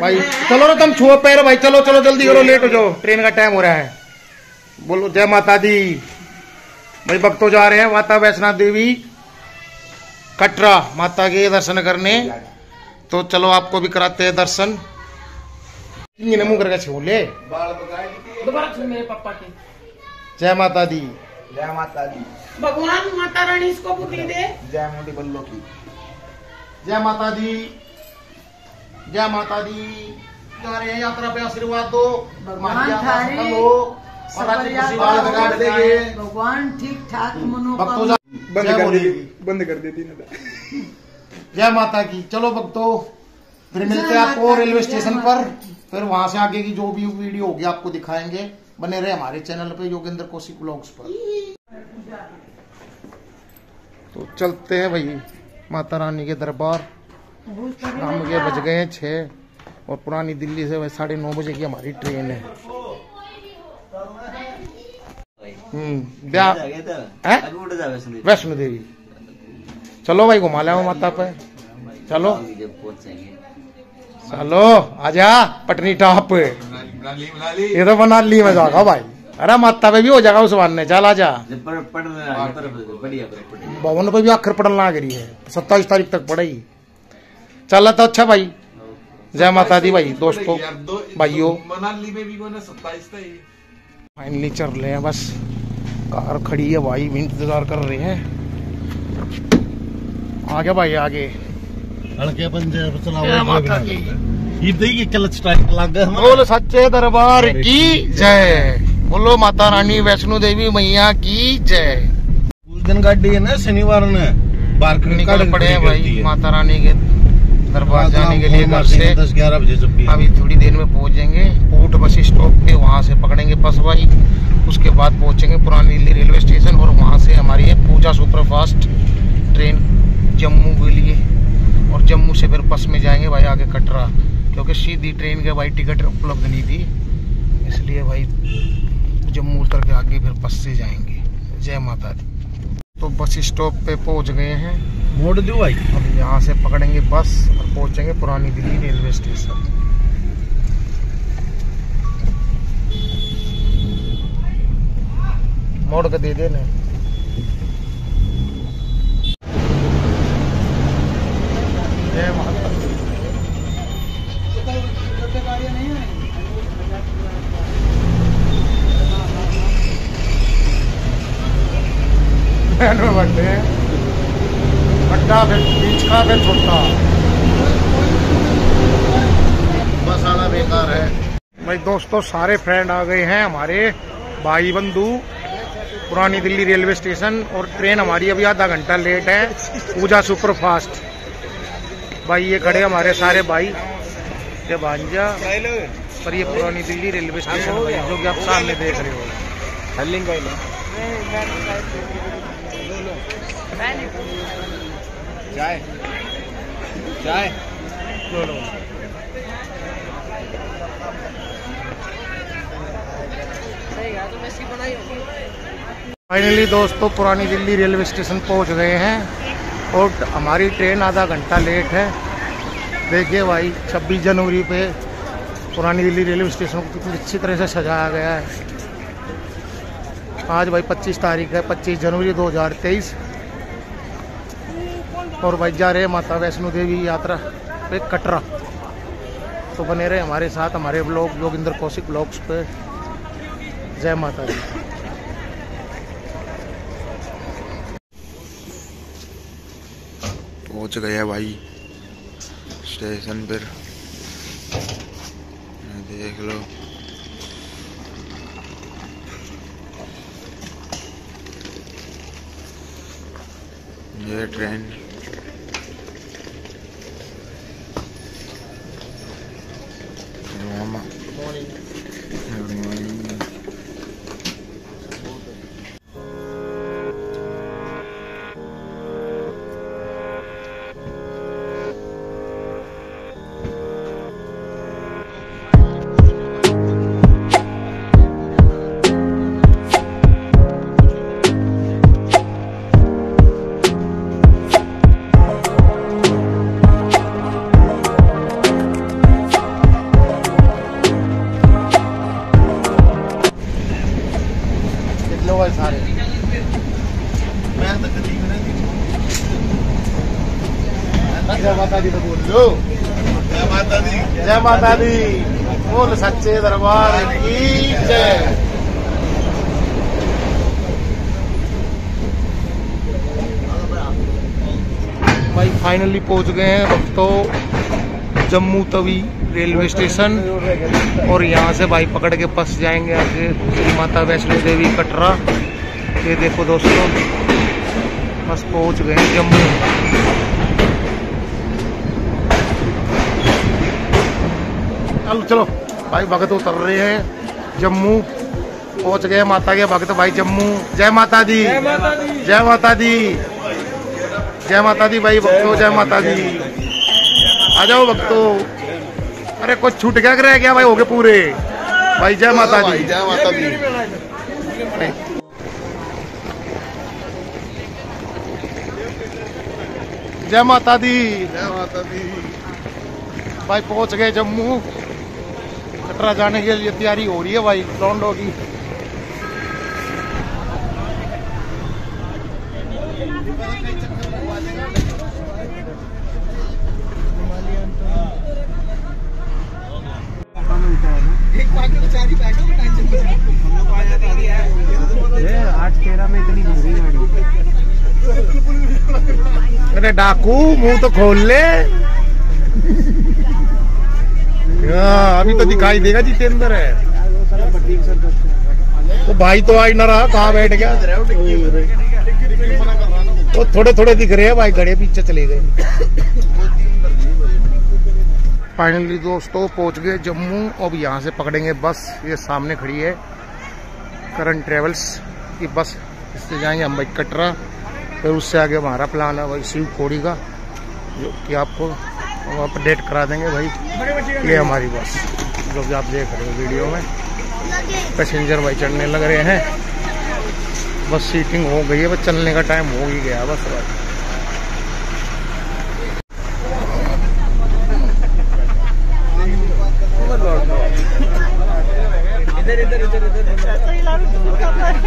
भाई चलो ना तुम छुओ पैर भाई चलो चलो जल्दी करो लेट हो जाओ। ट्रेन का टाइम हो रहा है। बोलो जय माता दी। भाई भक्तों जा रहे हैं माता वैष्णो देवी कटरा माता के दर्शन करने। तो चलो आपको भी कराते हैं दर्शन। ये मुँह करके छोले दोबारा सुन मेरे पापा के। जय माता दी। जय माता दी। भगवान माता रानी इसको बुद्धि दे। जय मोटी बल्लो की। जय माता दी। जय माता दी। जा रहे हैं यात्रा पे आशीर्वाद दो। भगवान ठीक ठाक जा- बंद कर बोली। दी बंद कर दी जय माता की। चलो भक्तों फिर मिलते हैं आपको रेलवे स्टेशन पर। फिर वहाँ से आगे की जो भी वीडियो होगी आपको दिखाएँगे। बने रहे हमारे चैनल पे योगेंद्र कोशी ब्लॉग्स पर। तो चलते हैं भाई माता रानी के दरबार। शाम के बज गए हैं छः और पुरानी दिल्ली से वैसे साढ़े नौ बजे की हमारी ट्रेन है। हम्म? वैष्णो देवी। चलो भाई घुमा ले माता पे। चलो। चलो आजा पटनी टॉप ये तो मनाली में जाएगा भाई। अरे माता पे भी हो जाएगा उस बार ने चल आ आजा भवन पे भी आखिर पड़न लग रही है। सत्ताईस तारीख तक पड़ेगी चल तो अच्छा भाई। जय माता दी भाई दोस्तों भाइयों। मनाली में भी मैंने सत्ताईस फाइनली चल रहे हैं बस। कार खड़ी है भाई भी इंतज़ार कर रहे हैं। आगे भाई आगे। हल्के पंजे चलाओ माता की देखिए क्लच स्ट्राइक लग गया बोलो सच्चे दरबार की जय। बोलो माता रानी वैष्णो देवी मैया की जय। उस दिन गाड़ी है ना शनिवार ने। बाहर निकल पड़े हैं भाई माता रानी के दरबार जाने के लिए घर से दस ग्यारह बजे जब अभी थोड़ी देर में पहुँचेंगे कोट बस स्टॉप पे वहाँ से पकड़ेंगे बस भाई। उसके बाद पहुँचेंगे पुरानी दिल्ली रेलवे स्टेशन और वहाँ से हमारी है पूजा सुपरफास्ट ट्रेन जम्मू के लिए। और जम्मू से फिर बस में जाएँगे भाई आगे कटरा क्योंकि सीधी ट्रेन के भाई टिकट उपलब्ध नहीं थी। इसलिए भाई जम्मू उतर के आगे फिर बस से जाएँगे। जय माता दी। तो बस स्टॉप पे पहुँच गए हैं। मोड़ दो भाई। अब यहाँ से पकड़ेंगे बस और पहुँचेंगे पुरानी दिल्ली रेलवे स्टेशन। मोड़ के दे देना। जय माता बड्डा फिर बीच का फिर छोटा बस आना बेकार है। भाई दोस्तों सारे फ्रेंड आ गए हैं हमारे भाई बंधु पुरानी दिल्ली रेलवे स्टेशन और ट्रेन हमारी अभी आधा घंटा लेट है पूजा सुपर फास्ट भाई ये खड़े हमारे सारे भाई। ये भांजा पर ये पुरानी दिल्ली रेलवे स्टेशन भाई जो कि आप सामने देख रहे हो। चाय चाय फाइनली दोस्तों, पुरानी दिल्ली रेलवे स्टेशन पहुँच गए हैं और हमारी ट्रेन आधा घंटा लेट है। देखिए भाई 26 जनवरी पे पुरानी दिल्ली रेलवे स्टेशन को कितनी अच्छी तरह से सजाया गया है। आज भाई 25 तारीख है 25 जनवरी 2023 और भाई जा रहे माता वैष्णो देवी यात्रा पे कटरा। तो बने रहे हमारे साथ, हमारे ब्लॉग योगिंदर कौशिक ब्लॉग्स पे। जय माता दी। पहुँच गया भाई, स्टेशन पर। देख लो। ये ट्रेन। माता दी। बोल सच्चे दरबार की जय। भाई फाइनली पहुँच गए हैं अब तो जम्मू तवी रेलवे स्टेशन। और यहाँ से भाई पकड़ के बस जाएँगे आगे श्री माता वैष्णो देवी कटरा। ये देखो दोस्तों, बस पहुँच गए जम्मू। चलो चलो। भाई भगत उतर रहे हैं। जम्मू पहुँच गए माता के भगत। भाई जम्मू। जय माता दी जय माता दी जय माता दी भाई भक्तों जय माता दी आ जाओ भक्तों। अरे कुछ छूट गया रह गया भाई? हो गए पूरे। भाई जय माता दी जय माता दी जय माता दी जय माता दी भाई पहुँच गए जम्मू। कटरा जाने के लिए तैयारी हो रही है भाई लौंडो की अरे डाकू, मुँह तो खोल ले। हाँ, अभी तो दिखाई देगा जितेंद्र है। तो भाई तो आई ना रहा कहाँ बैठ गया? वो थोड़े थोड़े दिख रहे हैं भाई घड़े पीछे चले गए। फाइनली दोस्तों पहुँच गए जम्मू। अब यहाँ से पकड़ेंगे बस। ये सामने खड़ी है करण ट्रेवल्स की बस। इससे जाएँगे हम भाई कटरा फिर उससे आगे हमारा प्लान है भाई शिव कोड़ी का जो कि आपको अपडेट करा देंगे भाई। ये हमारी बस कि आप देख रहे हो वीडियो में पैसेंजर भाई चढ़ने लग रहे हैं। बस सीटिंग हो गई है, बस चलने का टाइम हो ही गया, बस भाई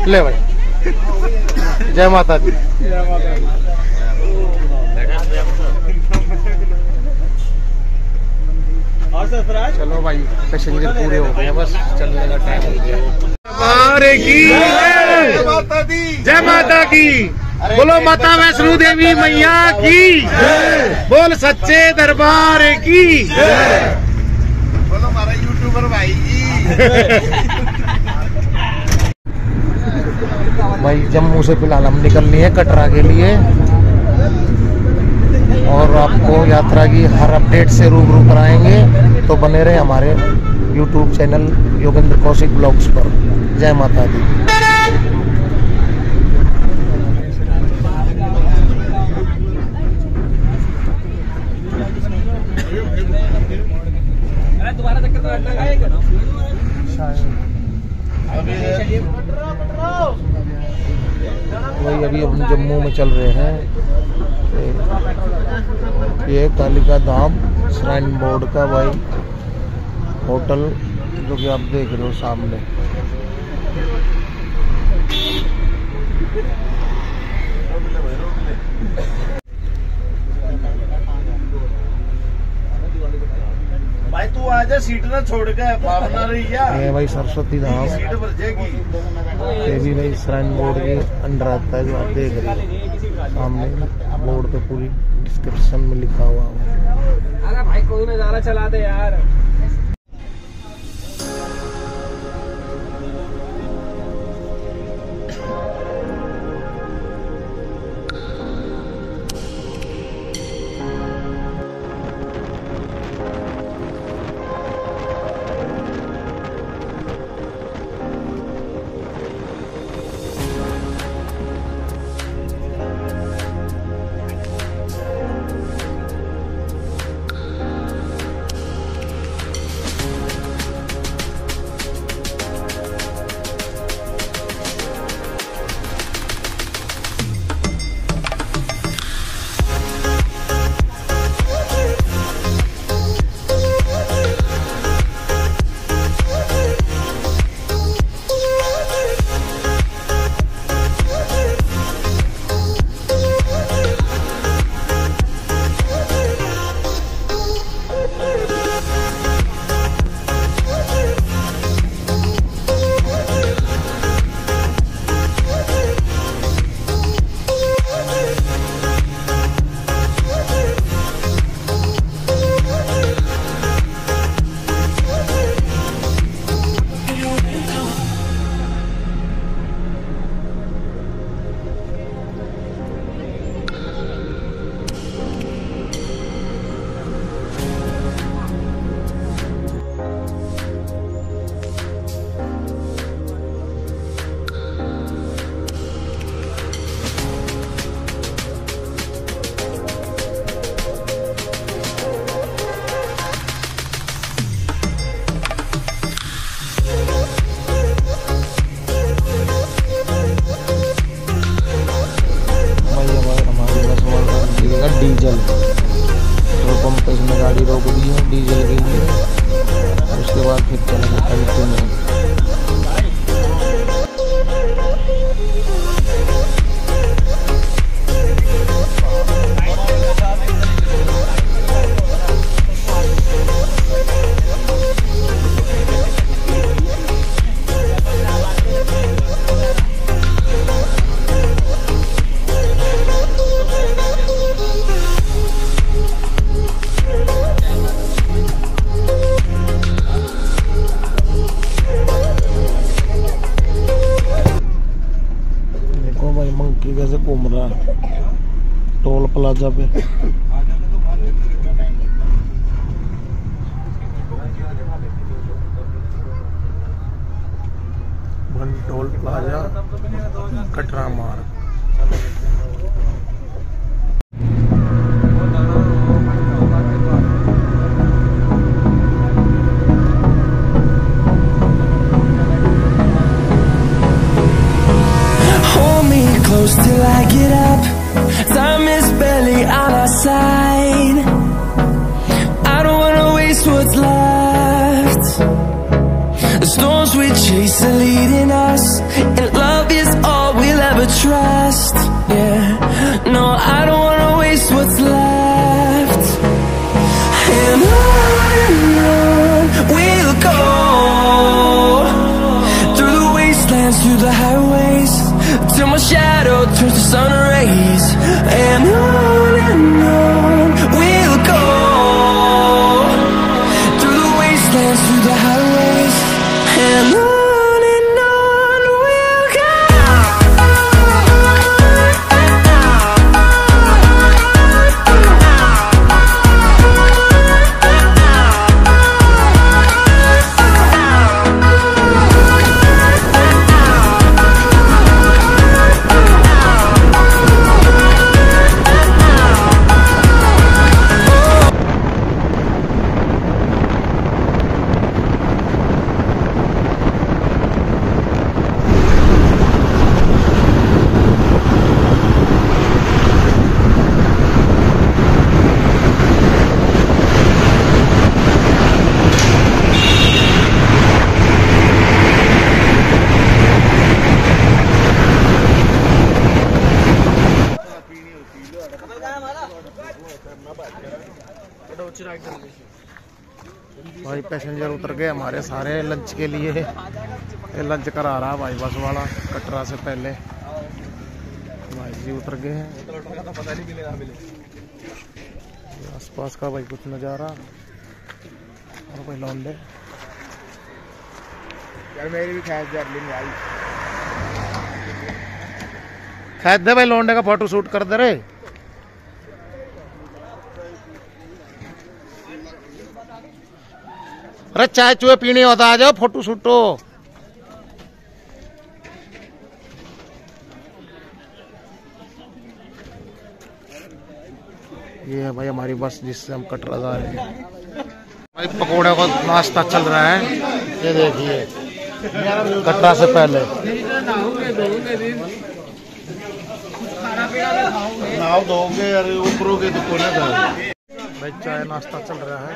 ले भाई। जय माता दी। चलो भाई पैसेंजर पूरे हो गए बस चलने का टाइम हो गया। हमारे की जय माता दी। जय माता की। बोलो माता वैष्णो देवी मैया की। बोल सच्चे दरबार की। बोलो हमारा यूट्यूबर भाई जी भाई जम्मू से फ़िलहाल हम निकल लिए कटरा के लिए। और आपको यात्रा की हर अपडेट से रूबरू कराएँगे। तो बने रहे हमारे YouTube channel Yogendra Kaushik blogs पर। जय माता दी। वही अभी हम जम्मू में चल रहे हैं। ये कालिका धाम श्राइन बोर्ड का भाई होटल जो कि आप देख रहे हो सामने। भाई तू आजा सीट ना छोड़ के भावना रही क्या ये भाई सरस्वती धाम। सीट भर जाएगी। ये भी भाई श्राइन बोर्ड के अंडर आता है जो आप देख रहे हो। सामने बोर्ड पे पूरी डिस्क्रिप्शन में लिखा हुआ है। अरे भाई, कोई नज़ारा चला दे यार। उसके बाद फिर चलेंगे देखो भाई मंकी कैसे घूम रहा है टोल प्लाजा पे टोल प्लाजा कटरा मार्ग leading us, पैसेंजर उतर गए हमारे सारे लंच के लिए। ये लंच करा रहा भाई बस वाला कटरा से पहले। भाई जी उतर गए हैं। ये आसपास का भाई कुछ नज़ारा। और भाई लौंडे। यार मेरी भी खैर दे भाई लौंडे का फ़ोटो शूट कर दे रे। अरे चाय चुए पीने होता आ जाओ फ़ोटो शूटो। ये है भाई हमारी बस जिससे हम कटरा जा रहे हैं। भाई पकोड़े का नाश्ता चल रहा है। ये देखिए कटरा से पहले। नाव दोगे यार ऊपरों के तो कोने था भाई चाय नाश्ता चल रहा है।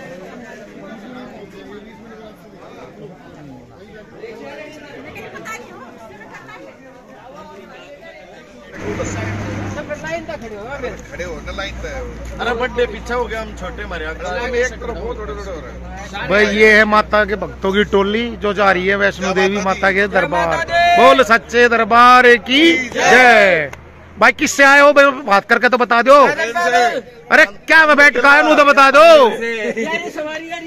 अरे बर्थडे पीछे हो गया हम छोटे मारे एक तरफ़ बहुत थोड़े थोड़े हो रहे हैं भाई ये है माता के भक्तों की टोली जो जा रही है वैष्णो देवी माता के दरबार। बोल सच्चे दरबार की जय। भाई किससे आए हो? भाई बात करके तो बता दो। अरे क्या मैं बैठ का है तो बता दो।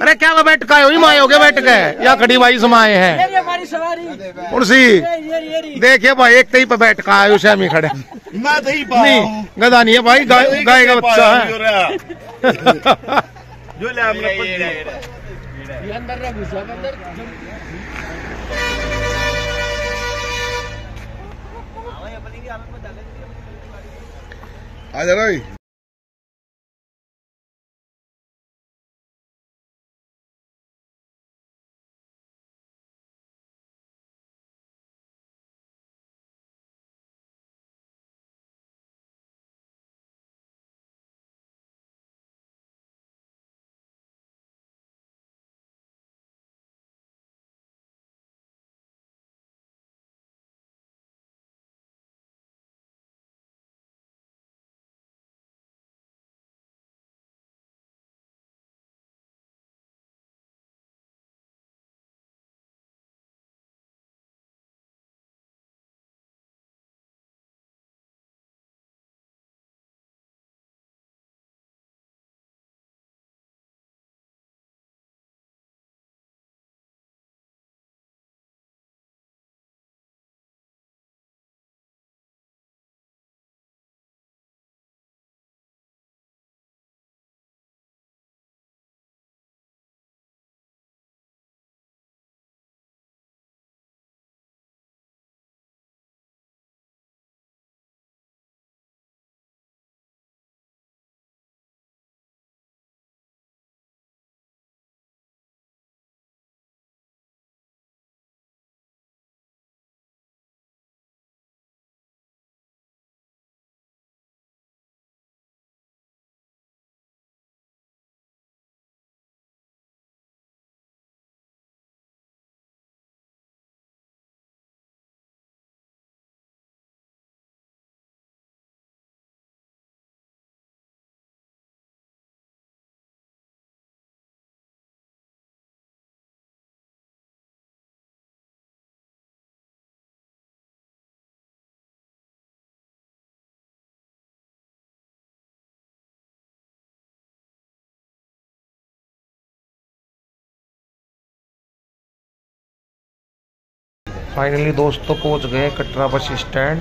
अरे क्या मैं बैठ का है माए हो गए बैठ गए। या खड़ी भाई समाये हैं। हमारी उर्सी देखिए भाई एक तही पे बैठ का आयो श्यामी खड़े। मैं नहीं गदा नहीं है भाई गाय का बच्चा है। जो ले हमने अंदर अंदर आ जा फाइनली दोस्तों पहुँच गए कटरा बस स्टैंड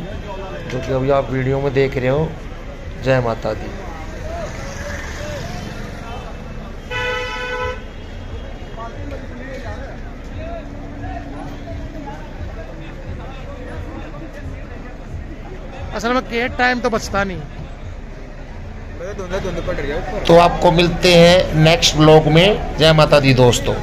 जो कि अभी आप वीडियो में देख रहे हो। जय माता दी। असल में के टाइम तो बचता नहीं। तो आपको मिलते हैं नेक्स्ट ब्लॉग में। जय माता दी दोस्तों।